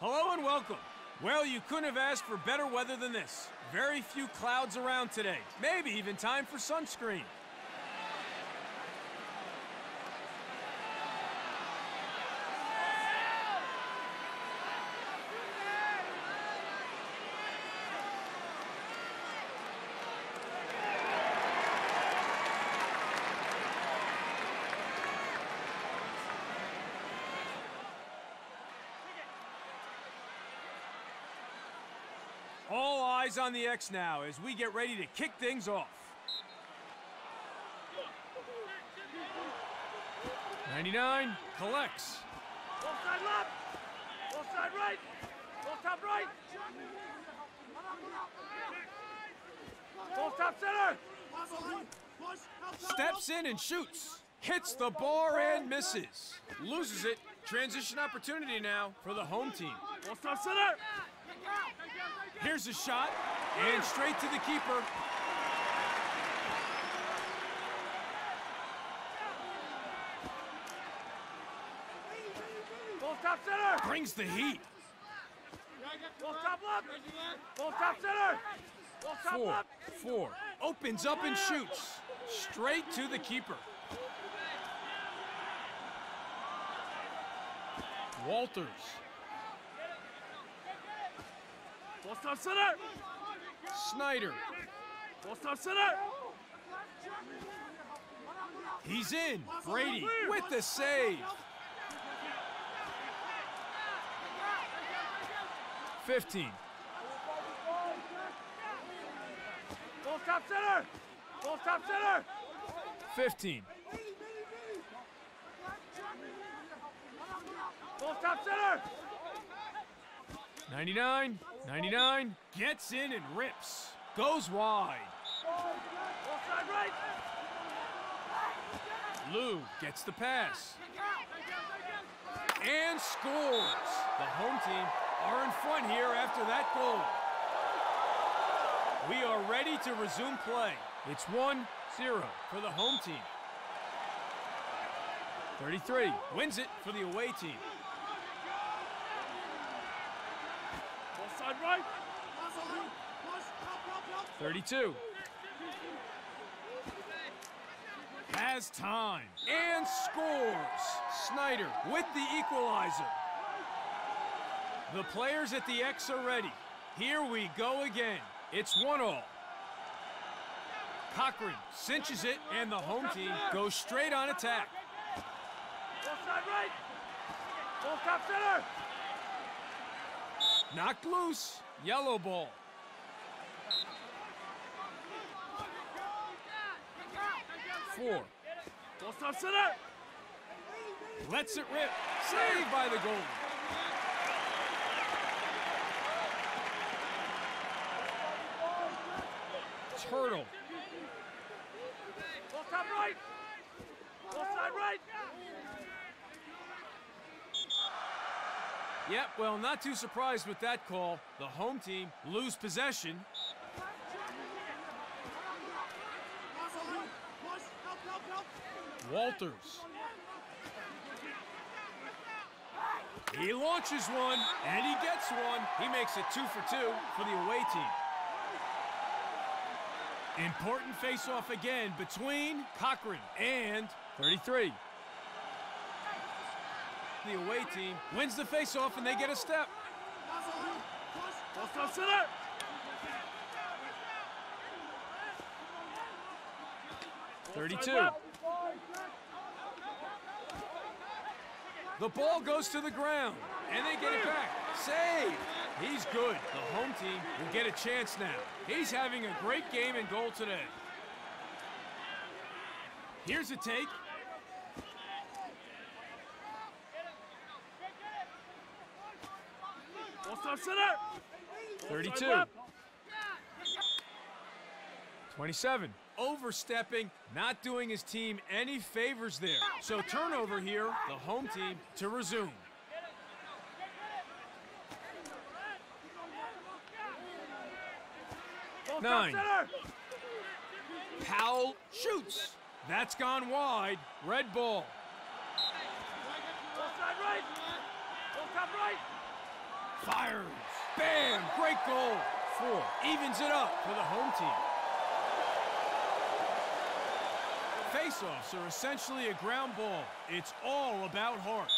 Hello and welcome. Well, you couldn't have asked for better weather than this. Very few clouds around today. Maybe even time for sunscreen. On the X now as we get ready to kick things off. 99 collects. Offside left! Offside right! Ball top right! Ball top center! Steps in and shoots. Hits the bar and misses. Loses it. Transition opportunity now for the home team. Ball top center! Here's a shot, and straight to the keeper. Ball top center! Brings the heat. Ball top left! Ball top center! Ball top Four, left! four. Opens up and shoots. Straight to the keeper. Walters. Ball top center! Snyder. He's in. Brady with the save. 15. Ball top center! Ball top center! 15. Ball top center! 99. 99. Gets in and rips. Goes wide. Lou gets the pass. And scores. The home team are in front here after that goal. We are ready to resume play. It's 1-0 for the home team. 33 wins it for the away team. Offside right! 32. Has time and scores. Snyder with the equalizer. The players at the X are ready. Here we go again. It's one all. Cochran cinches it, and the home team goes straight on attack. Offside right! Ball top center! Knocked loose. Yellow ball. Center! Lets it rip. Saved by the goal. Turtle. Top right! Offside right! Yep, well, not too surprised with that call. The home team lose possession. Walters. He launches one, and he gets one. He makes it two for two for the away team. Important face-off again between Cochran and 33. The away team wins the face-off, and they get a step. Thirty-two. The ball goes to the ground, and they get it back. Save! He's good. The home team will get a chance now. He's having a great game and goal today. Here's a take. Center! 32. 27. Overstepping, not doing his team any favors there. So turnover here, the home team to resume. Nine. Powell shoots. That's gone wide. Red ball. Fires. Bam! Great goal. Four. Evens it up for the home team. Face-offs are essentially a ground ball. It's all about heart.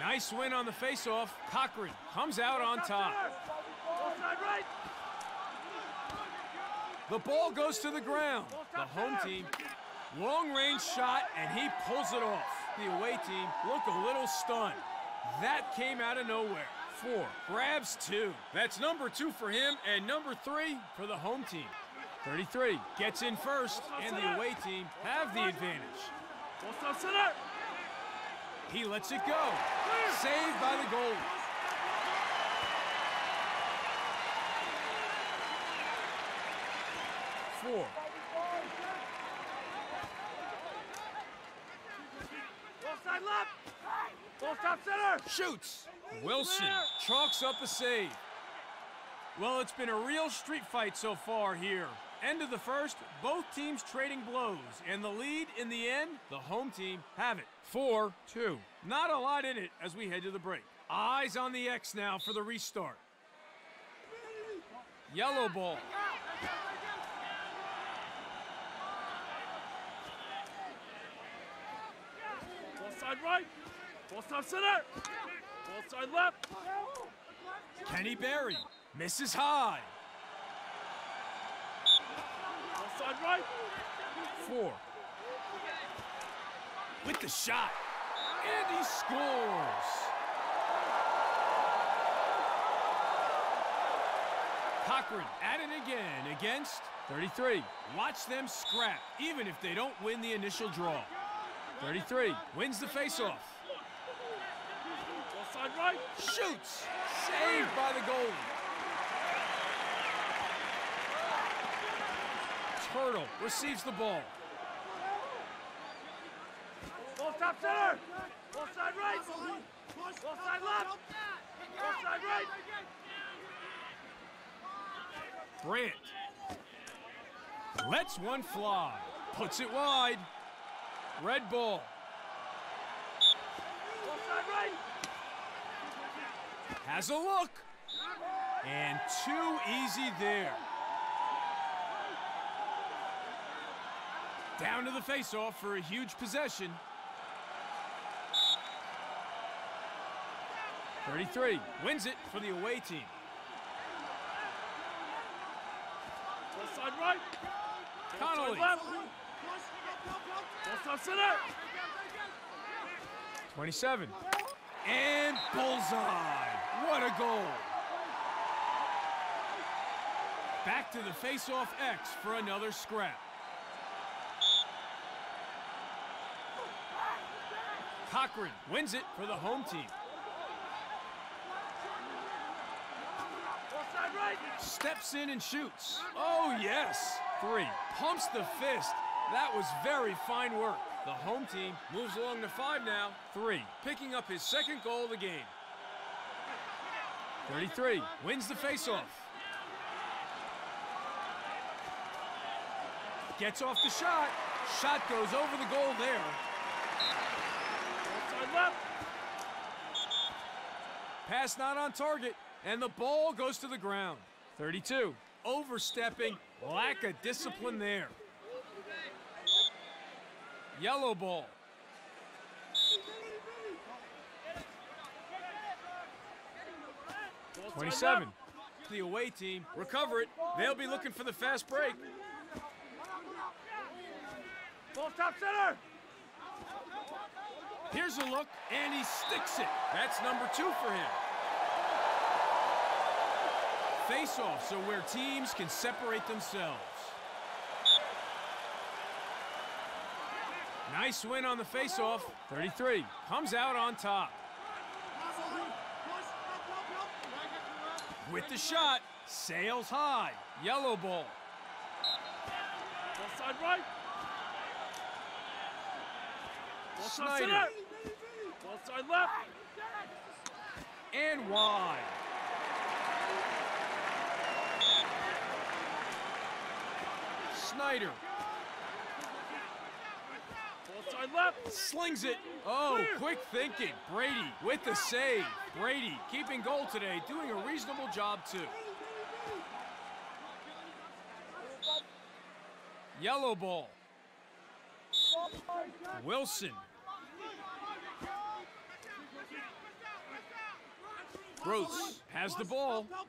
Nice win on the faceoff. Cochran comes out on top. The ball goes to the ground. The home team, long range shot, and he pulls it off. The away team look a little stunned. That came out of nowhere. Four, grabs two. That's number two for him, and number three for the home team. 33 gets in first, and the away team have the advantage. Post up center. He lets it go. Saved by the goalie. Four. Offside left. Up center. Shoots. Wilson chalks up a save. Well, it's been a real street fight so far here. End of the first, both teams trading blows, and the lead in the end, the home team have it. 4 2. Not a lot in it as we head to the break. Eyes on the X now for the restart. Yellow ball. Offside right. Post up center. Offside left. Kenny Berry misses high. Offside right. Four. With the shot. And he scores. Cochran at it again against 33. Watch them scrap, even if they don't win the initial draw. 33 wins the faceoff. Shoots. Saved by the goalie. Turtle receives the ball. Post up center. Offside right. Offside left. Offside right. Brandt lets one fly, puts it wide. Red ball. Offside right. Has a look. And too easy there. Down to the faceoff for a huge possession. 33 wins it for the away team. Offside right. Connolly. Left. Up center. 27. And bullseye. What a goal. Back to the face-off X for another scrap. Cochran wins it for the home team. Steps in and shoots. Oh, yes. Three. Pumps the fist. That was very fine work. The home team moves along to five now. Three. Picking up his second goal of the game. 33. Wins the faceoff. Gets off the shot. Shot goes over the goal there. Offside left. Pass not on target, and the ball goes to the ground. 32. Overstepping, lack of discipline there. Yellow ball. 27. The away team recover it. They'll be looking for the fast break. Post up center. Here's a look, and he sticks it. That's number two for him. Face-offs are where teams can separate themselves. Nice win on the face-off. 33 comes out on top. With the shot, sails high. Yellow ball. Offside right. Snyder. center. Offside left. and wide. Snyder Side left. Slings it. Oh, quick thinking. Brady with the save. Brady keeping goal today, doing a reasonable job too. Yellow ball. Wilson. Gross has the ball Ball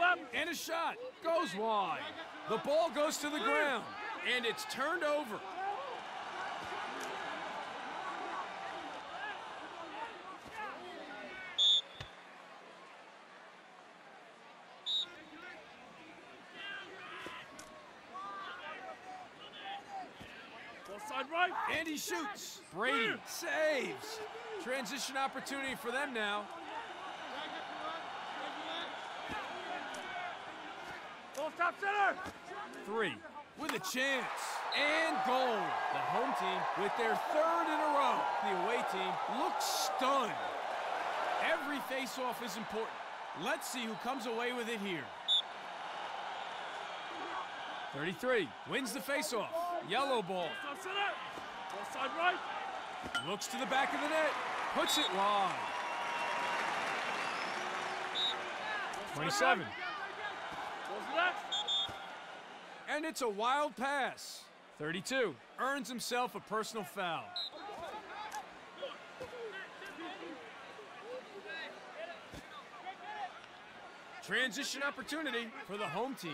left. and a shot goes wide. The ball goes to the ground and it's turned over. Ball side right. And he shoots. Brady saves. Transition opportunity for them now. Ball top center. Three with a chance. And goal. The home team with their third in a row. The away team looks stunned. Every face-off is important. Let's see who comes away with it here. 33 wins the face-off. Yellow ball. Ball side right. Looks to the back of the net. Puts it long. 27. Ball's left. And it's a wild pass. 32 earns himself a personal foul. Transition opportunity for the home team.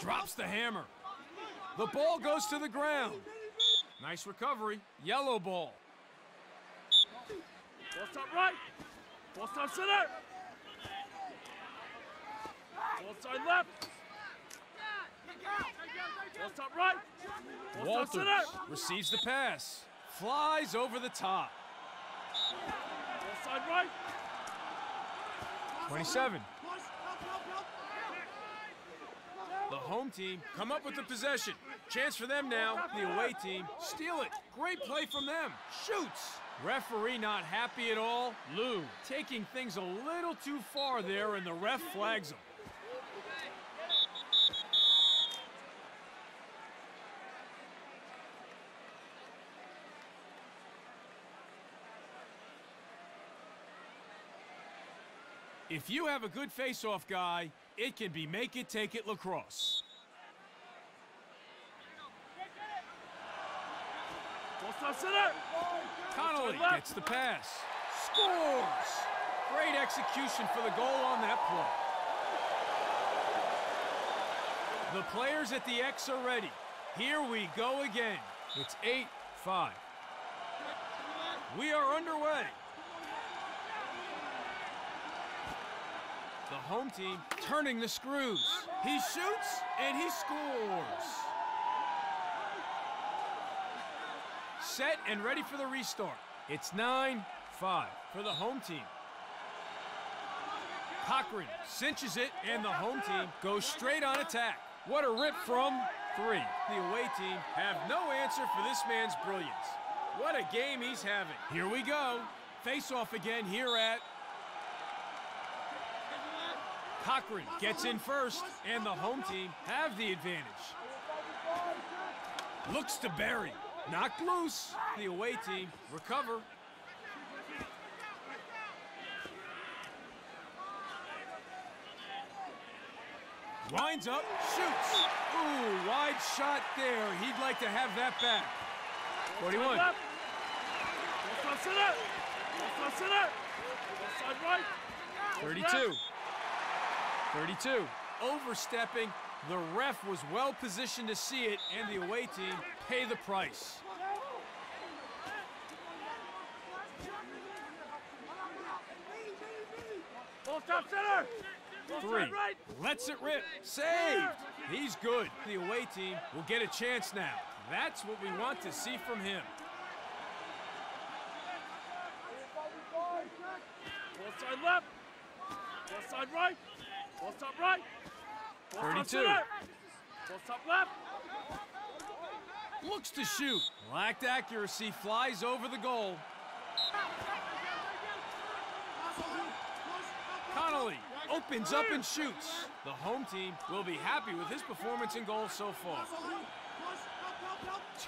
Drops the hammer. The ball goes to the ground. Nice recovery. Yellow ball. Ball top right. Ball top center. Ball side left. Ball top right. Ball Walters center. receives the pass. Flies over the top. Ball side right. 27. The home team come up with the possession. Chance for them now. The away team steal it. Great play from them. Shoots. Referee not happy at all. Lou taking things a little too far there, and the ref flags him. If you have a good face-off guy, it can be make it, take it lacrosse. Connolly gets the pass. Scores! Great execution for the goal on that play. The players at the X are ready. Here we go again. It's 8-5. We are underway. The home team turning the screws. He shoots and he scores. Set and ready for the restart. It's 9-5 for the home team. Cochran cinches it and the home team goes straight on attack. What a rip from three. The away team have no answer for this man's brilliance. What a game he's having. Here we go. Face off again here at Cochran gets in first, and the home team have the advantage. Looks to Barry, Knocked loose. The away team recover. Winds up, shoots. Ooh, wide shot there. He'd like to have that back. 41. Offside right. 32. 32. Overstepping. The ref was well positioned to see it, and the away team pay the price. Ball top center. Three. Lets it rip. Saved. He's good. The away team will get a chance now. That's what we want to see from him. Ball side left. Ball side right. Ball top right. Ball top 32. top left. Looks to shoot. Lacked accuracy. Flies over the goal. Connolly opens up and shoots. The home team will be happy with his performance in goal so far.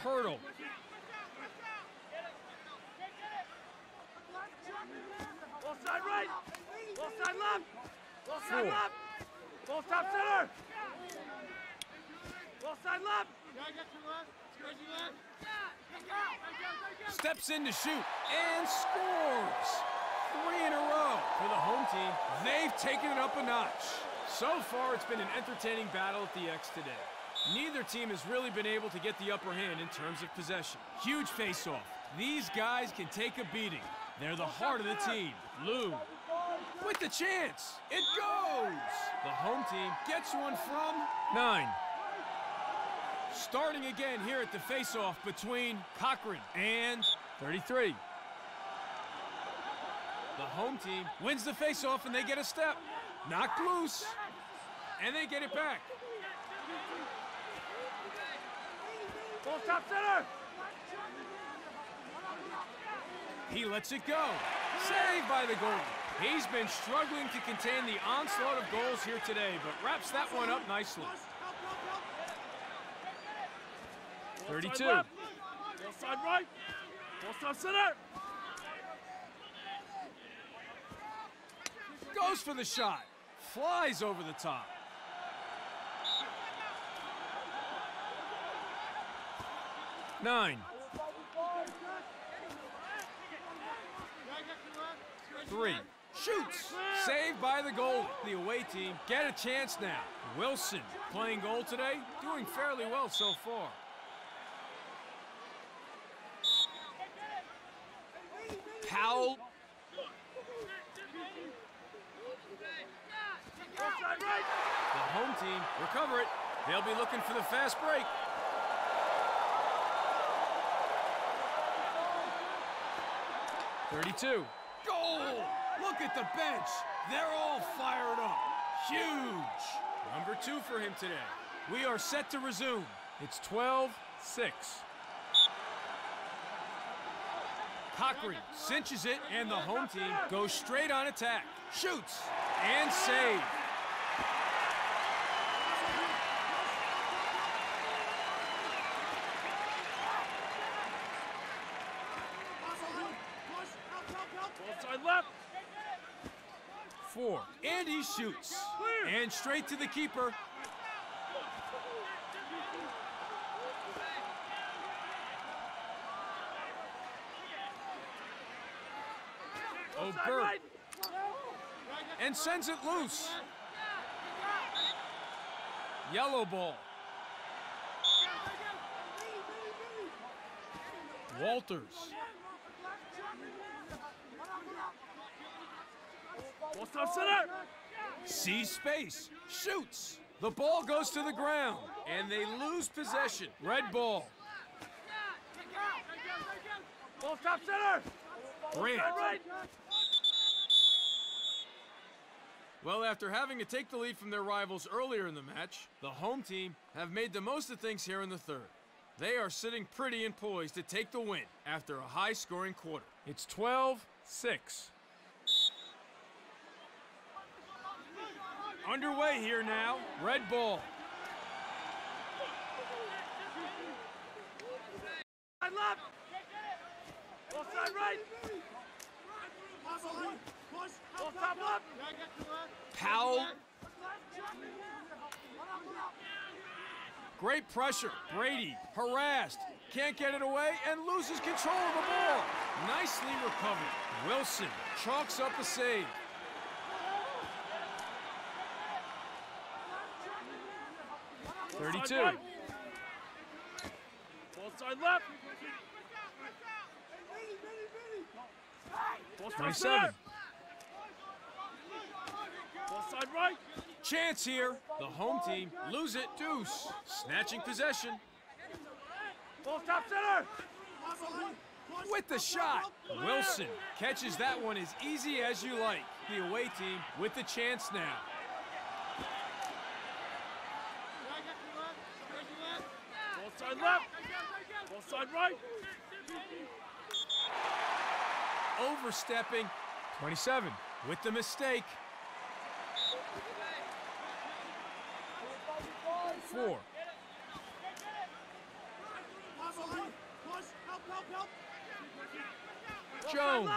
Turtle. Ball side right. Ball side left. Ball side Four. left. Ball top center. Ball side left. Steps in to shoot and scores. Three in a row for the home team. They've taken it up a notch. So far, it's been an entertaining battle at the X today. Neither team has really been able to get the upper hand in terms of possession. Huge face-off. These guys can take a beating. They're the heart of the team. Lou with the chance. It goes. The home team gets one from nine. Starting again here at the face-off between Cochran and 33. The home team wins the face-off and they get a step. Knocked loose. And they get it back. Ball top center. He lets it go. Saved by the goalie. He's been struggling to contain the onslaught of goals here today, but wraps that one up nicely. Ball 32. side left. Side right. Top center. Goes for the shot. Flies over the top. Nine. Three. Shoots. Saved by the goal. The away team get a chance now. Wilson playing goal today, doing fairly well so far. Powell Ball side right. The home team recover it. They'll be looking for the fast break. Thirty-two. Goal! Look at the bench. They're all fired up. Huge. Number two for him today. We are set to resume. It's 12-6. Cochran cinches it, and the home team goes straight on attack. Shoots and save. Four. And he shoots. And straight to the keeper. Ball side O'Byrne right. And sends it loose. Yellow ball. Walters. Sees space. Shoots. The ball goes to the ground. And they lose possession. Red ball. Ball top center. Grant. Side right. Well, after having to take the lead from their rivals earlier in the match, the home team have made the most of things here in the third. They are sitting pretty and poised to take the win after a high scoring quarter. It's 12 6. Underway here now. Red ball. Side left. Ball side right. Powell. Great pressure. Brady harassed. Can't get it away and loses control of the ball. Nicely recovered. Wilson chalks up a save. 32. right. Ball side left. Ball top 27. center. Ball side right. Chance here. The home team lose it. Deuce. Snatching possession Ball top center. with the shot. Wilson catches that one as easy as you like. The away team with the chance now. Ball side left. Ball side right overstepping. 27 with the mistake. Four. Jones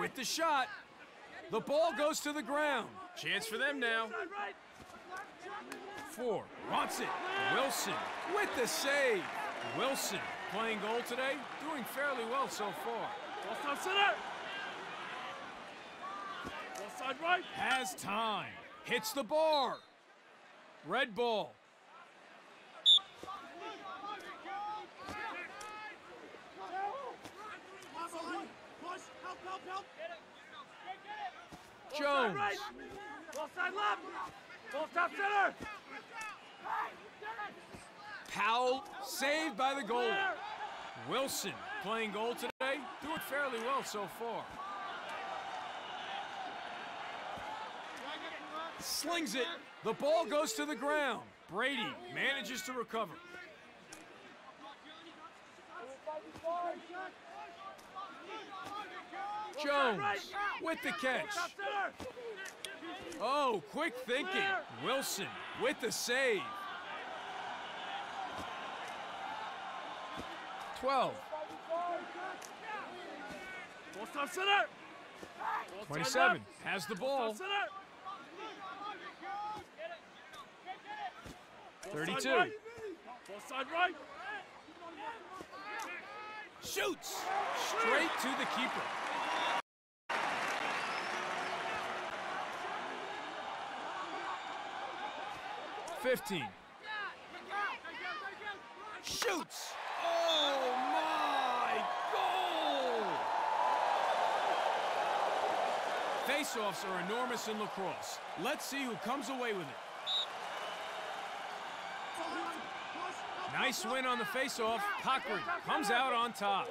with the shot. The ball goes to the ground. Chance for them now. Four. Wants it. Wilson with the save. Wilson playing goal today, doing fairly well so far. Ball side center. Ball side right. Has time. Hits the bar. Red ball. Jones. right. Ball left. Top center. Powell saved by the goal. Wilson playing goal today, doing fairly well so far. Slings it. The ball goes to the ground. Brady manages to recover. Jones with the catch. Oh, quick thinking. Wilson with the save. 12. Ball top center. Ball side 27 left. has the Ball ball. top center. Ball side 32. right. Ball side right. Shoots straight to the keeper. Fifteen. Shoots. Oh my goal! Face-offs are enormous in lacrosse. Let's see who comes away with it. Nice win on the face-off. Cochran comes out on top.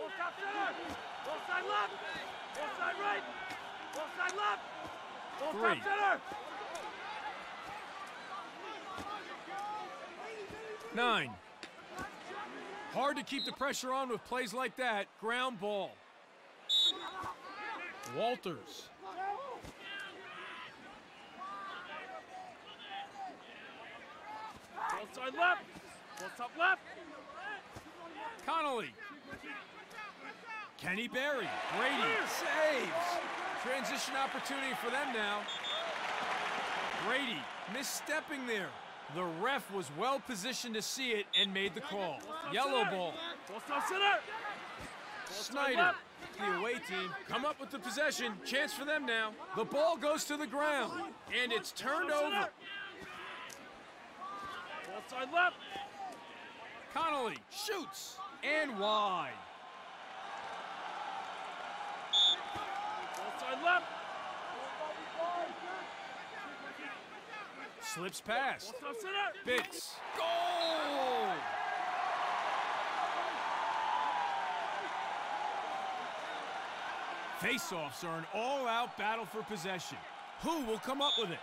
Three. Nine. Hard to keep the pressure on with plays like that. Ground ball. Walters. Ball side left. Top left. Connolly. Kenny Berry. Brady saves. Transition opportunity for them now. Brady misstepping there. The ref was well positioned to see it and made the call. Yellow ball. Ball top center. Snyder, the away team, come up with the possession. Chance for them now. The ball goes to the ground, and it's turned over. Side left. Connolly shoots and wide. Side left. Slips past. Bits. Goal! Face-offs are an all-out battle for possession. Who will come up with it?